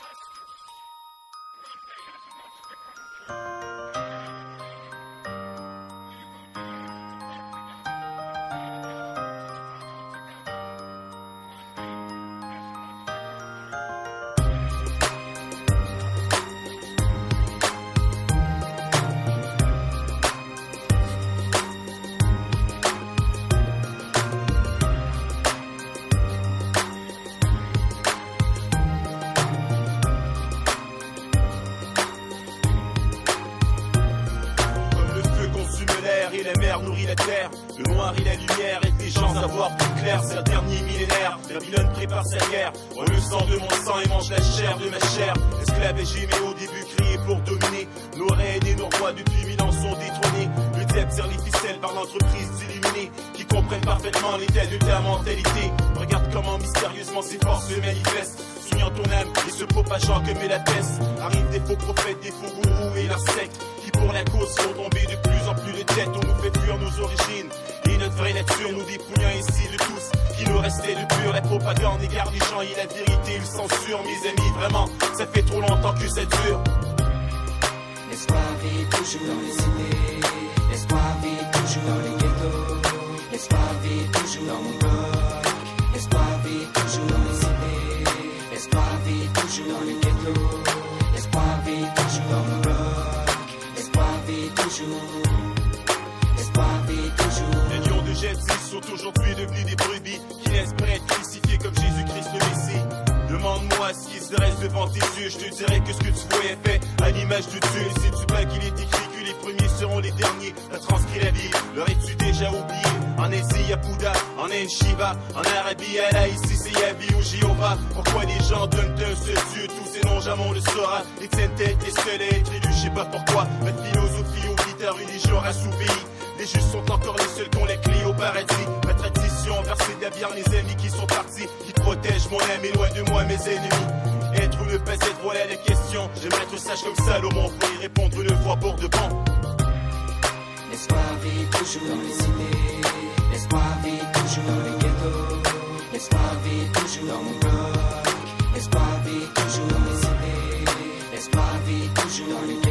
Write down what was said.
Thank you. Et la nourrit la terre. Le noir et la lumière et des gens à plus clair. C'est un dernier millénaire. Babylone prépare sa guerre. Boit le sang de mon sang et mange la chair de ma chair. Esclavagés mais au début criés pour dominer. Nos reines et nos rois depuis mille ans sont détrônés. Le diable tire les ficelles par l'entreprise d'illuminer. Qui comprennent parfaitement l'état de ta mentalité. Regarde comment mystérieusement ces forces se manifestent. Souillant ton âme et se propageant comme la peste. Arrivent des faux prophètes, des faux gourous et leur secte. Qui pour la cause font tomber de plus plus de têtes. On nous fait fuir nos origines. Et notre vraie nature nous dépouillant ici de tous. Qui nous restait de pur. La propagande égare les gens et la vérité ils censurent. Mes amis, vraiment, ça fait trop longtemps que ça dure. L'espoir vit toujours dans les cités. L'espoir vit toujours dans les ghettos. L'espoir vit toujours dans mon bloc. L'espoir vit toujours dans les cités. L'espoir vit toujours dans les ghettos. Jet sont aujourd'hui devenus des brebis qui laissent prêtre crucifiés comme Jésus-Christ le Messie. Demande-moi ce qui se dresse devant tes yeux, je te dirai que ce que tu est fait à l'image de Dieu. Sais-tu pas qu'il est écrit que les premiers seront les derniers T'as transcrit la vie, l'aurais-tu déjà oublié? En Asie, à Bouddha, en Inde, Shiva, en Arabie, Allah, ici c'est Yavi ou Jéhovah. Pourquoi les gens donnent un seul Dieu? Tous ces noms, jamais on le saura. Les tiennes têtes, les seuls à être je sais pas pourquoi. Notre philosophie oublie ta religion assouvie. Les juges sont encore les seuls qui ont les clés au paradis. Ma tradition versée derrière mes amis qui sont partis. Qui protègent mon âme et loin de moi mes ennemis. Être ou ne pas être, voilà la question. J'aimerais être sage comme Salomon pour y répondre une fois pour de bon. L'espoir vit toujours dans les cités, l'espoir vit toujours dans les ghettos, l'espoir vit toujours dans mon bloc, l'espoir vit toujours dans les cités, l'espoir vit toujours dans les ghettos.